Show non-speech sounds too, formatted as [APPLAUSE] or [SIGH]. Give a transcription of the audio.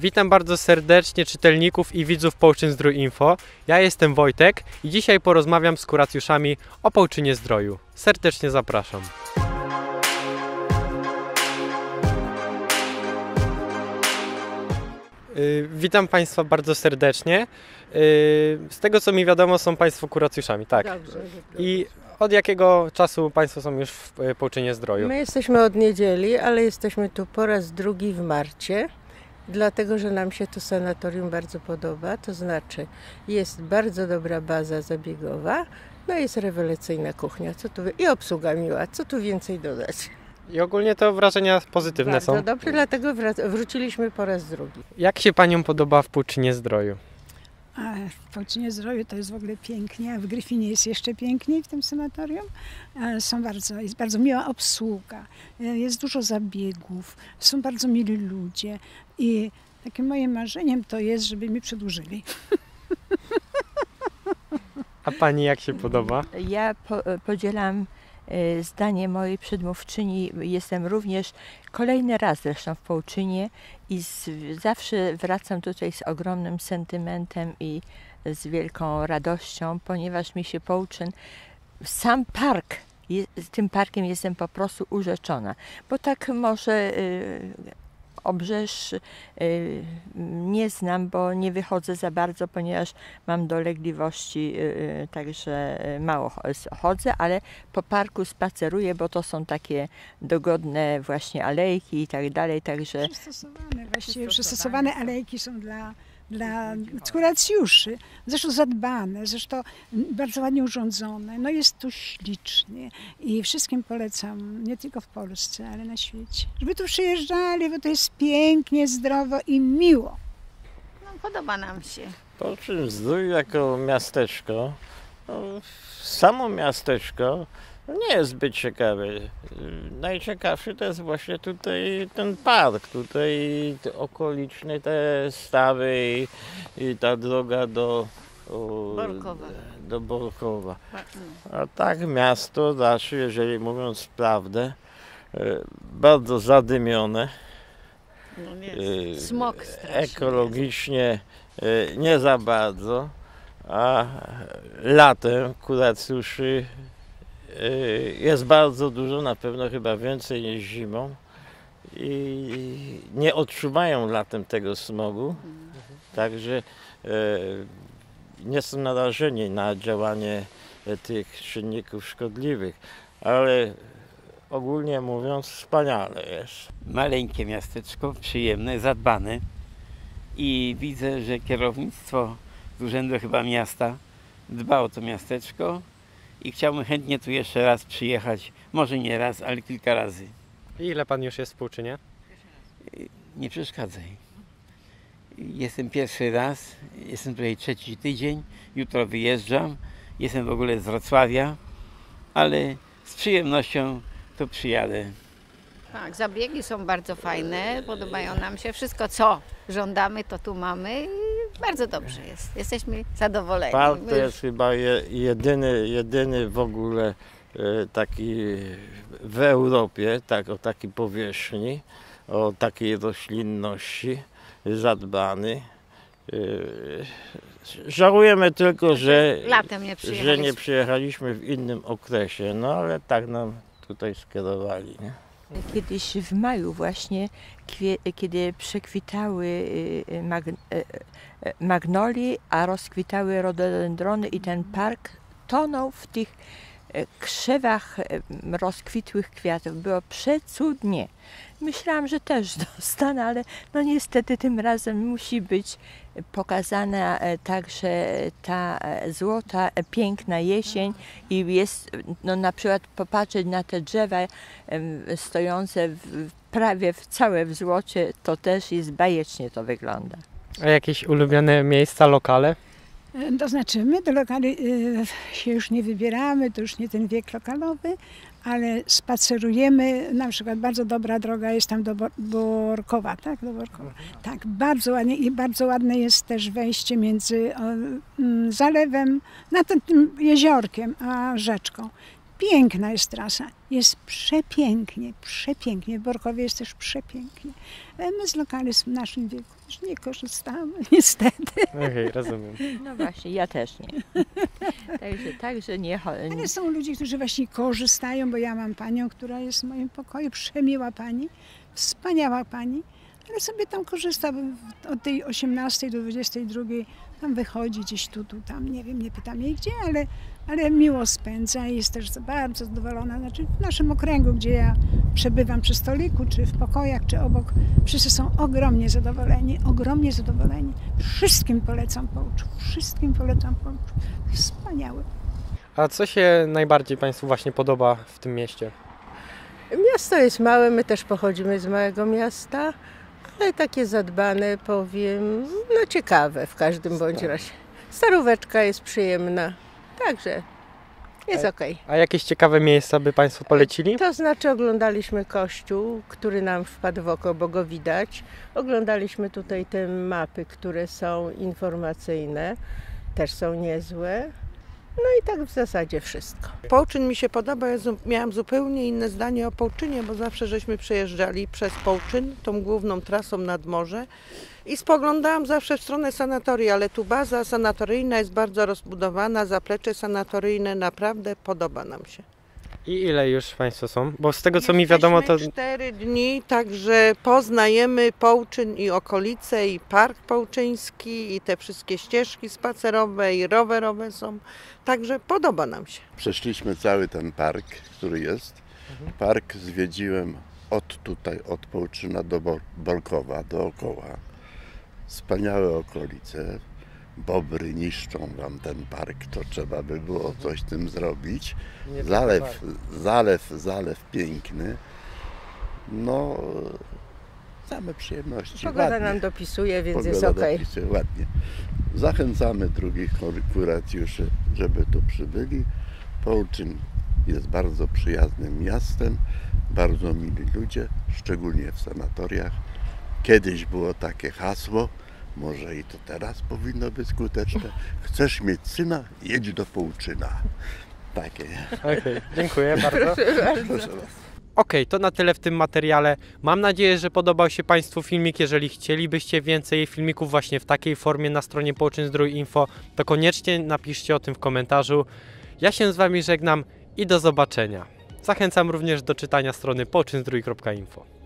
Witam bardzo serdecznie czytelników i widzów Połczyn Zdrój Info. Ja jestem Wojtek i dzisiaj porozmawiam z kuracjuszami o Połczynie Zdroju. Serdecznie zapraszam. Y, Witam Państwa bardzo serdecznie. Y, Z tego co mi wiadomo, są Państwo kuracjuszami, tak? I od jakiego czasu Państwo są już w y, Połczynie Zdroju? My jesteśmy od niedzieli, ale jesteśmy tu po raz drugi w marcie, dlatego że nam się to sanatorium bardzo podoba. To znaczy, jest bardzo dobra baza zabiegowa, no jest rewelacyjna kuchnia co tu, i obsługa miła. Co tu więcej dodać? I ogólnie to wrażenia pozytywne bardzo są. dobrze, dlatego wrac- wróciliśmy po raz drugi. Jak się Paniom podoba w Połczynie Zdroju? A w Połczynie Zdroju to jest w ogóle pięknie, a w Gryfinie jest jeszcze piękniej w tym sanatorium. E, Są bardzo, jest bardzo miła obsługa, e, jest dużo zabiegów, są bardzo mili ludzie i takim moim marzeniem to jest, żeby mi przedłużyli. A Pani jak się podoba? Ja po, podzielam e, zdanie mojej przedmówczyni. Jestem również kolejny raz zresztą w Połczynie i z, zawsze wracam tutaj z ogromnym sentymentem i z wielką radością, ponieważ mi się Połczyn, sam park, z tym parkiem jestem po prostu urzeczona, bo tak może y, Obrzeż y, nie znam, bo nie wychodzę za bardzo, ponieważ mam dolegliwości, y, y, także mało cho- chodzę, ale po parku spaceruję, bo to są takie dogodne właśnie alejki i tak dalej, także Przystosowane, właściwie przystosowane alejki są dla, dla kuracjuszy, zresztą zadbane, zresztą bardzo ładnie urządzone. No jest tu ślicznie i wszystkim polecam, nie tylko w Polsce, ale na świecie, żeby tu przyjeżdżali, bo to jest pięknie, zdrowo i miło. No, podoba nam się. Połczyn Zdrój jako miasteczko, no, samo miasteczko nie jest zbyt ciekawe. Y, Najciekawszy to jest właśnie tutaj ten park, tutaj te okoliczne te stawy i, i ta droga do, o, Borkowa. do Borkowa. No. A tak miasto raczej, jeżeli mówiąc prawdę, y, bardzo zadymione. No nie. Y, Smog straszny Ekologicznie y, nie za bardzo, a latem kuracjuszy y, jest bardzo dużo, na pewno chyba więcej niż zimą. I nie odczuwają latem tego smogu, także y, nie są narażeni na działanie y, tych czynników szkodliwych, ale ogólnie mówiąc wspaniale jest. maleńkie miasteczko, przyjemne, zadbane. I widzę, że kierownictwo z Urzędu chyba miasta dba o to miasteczko i chciałbym chętnie tu jeszcze raz przyjechać, może nie raz, ale kilka razy. I Ile Pan już jest w Połczynie? Nie przeszkadzaj. Jestem pierwszy raz, jestem tutaj trzeci tydzień, jutro wyjeżdżam, jestem w ogóle z Wrocławia, ale z przyjemnością tu przyjadę. Tak, zabiegi są bardzo fajne, podobają nam się. Wszystko, co żądamy, to tu mamy i bardzo dobrze jest. Jesteśmy zadowoleni. Park to jest chyba je, jedyny, jedyny w ogóle e, taki w Europie, tak, o takiej powierzchni, o takiej roślinności zadbany. E, Żałujemy tylko, że, Latem nie że przyjechaliśmy. nie przyjechaliśmy w innym okresie, no ale tak nam tutaj skierowali. Nie? Kiedyś w maju właśnie, kiedy przekwitały y, y, mag, y, magnolie, a rozkwitały rododendrony i ten park tonął w tych krzewach rozkwitłych kwiatów. Było przecudnie. Myślałam, że też [LAUGHS] dostanę, ale no niestety tym razem musi być pokazana e, także ta e, złota, e, piękna jesień i jest no, na przykład popatrzeć na te drzewa stojące w- prawie w całe w złocie, to też jest bajecznie to wygląda. A jakieś ulubione miejsca, lokale? E, To znaczy, my do lokali e, się już nie wybieramy, to już nie ten wiek lokalowy, ale spacerujemy, na przykład bardzo dobra droga jest tam do Bor- Borkowa, tak? Do Borkowa. Tak, bardzo ładnie i bardzo ładne jest też wejście między mm, zalewem, na tym jeziorkiem, a rzeczką. Piękna jest trasa, jest przepięknie, przepięknie. W Borkowie jest też przepięknie. E, My z lokali w naszym wieku już nie korzystamy, [LAUGHS] niestety. Okej, rozumiem. No właśnie, ja też nie. [LAUGHS] Także, także nie, cho- Ale są ludzie, którzy właśnie korzystają, bo ja mam panią, która jest w moim pokoju, przemiła pani, wspaniała pani, ale sobie tam korzysta od tej 18 do 22, tam wychodzi gdzieś tu, tu, tam, nie wiem, nie pytam jej gdzie, ale, ale miło spędza i jest też bardzo zadowolona. Znaczy w naszym okręgu, gdzie ja przebywam przy stoliku, czy w pokojach, czy obok, wszyscy są ogromnie zadowoleni, ogromnie zadowoleni. Wszystkim polecam poucz, wszystkim polecam poucz. Wspaniały. A co się najbardziej Państwu właśnie podoba w tym mieście? Miasto jest małe, my też pochodzimy z małego miasta, ale takie zadbane, powiem, no ciekawe w każdym bądź razie. Staróweczka jest przyjemna, także jest okej. A jakieś ciekawe miejsca by Państwo polecili? To znaczy oglądaliśmy kościół, który nam wpadł w oko, bo go widać. Oglądaliśmy tutaj te mapy, które są informacyjne, też są niezłe. No i tak w zasadzie wszystko. Połczyn mi się podoba, ja miałam zupełnie inne zdanie o Połczynie, bo zawsze żeśmy przejeżdżali przez Połczyn, tą główną trasą nad morze i spoglądałam zawsze w stronę sanatorii, ale tu baza sanatoryjna jest bardzo rozbudowana, zaplecze sanatoryjne naprawdę podoba nam się. I ile już Państwo są? Bo z tego co mi wiadomo to... Cztery dni, także poznajemy Połczyn i okolice i Park Połczyński i te wszystkie ścieżki spacerowe i rowerowe są, także podoba nam się. Przeszliśmy cały ten park, który jest. Park zwiedziłem od tutaj, od Połczyna do Bo- Bolkowa, dookoła. Wspaniałe okolice. Bobry niszczą wam ten park, to trzeba by było coś z tym zrobić. Nie Zalew, tak. zalew, zalew piękny. No, same przyjemności. Pogoda ładnie. nam dopisuje, więc jest Pogoda okej. dopisuje ładnie. Zachęcamy drugich kur- kuracjuszy, żeby tu przybyli. Połczyn jest bardzo przyjaznym miastem, bardzo mili ludzie, szczególnie w sanatoriach. Kiedyś było takie hasło, może i to teraz powinno być skuteczne. Chcesz mieć syna? Jedź do Połczyna. Takie. Okej, dziękuję bardzo. Proszę bardzo. Okej, to na tyle w tym materiale. Mam nadzieję, że podobał się Państwu filmik. Jeżeli chcielibyście więcej filmików właśnie w takiej formie na stronie Połczyn Zdrój Info, to koniecznie napiszcie o tym w komentarzu. Ja się z Wami żegnam i do zobaczenia. Zachęcam również do czytania strony połczynzdrój.info.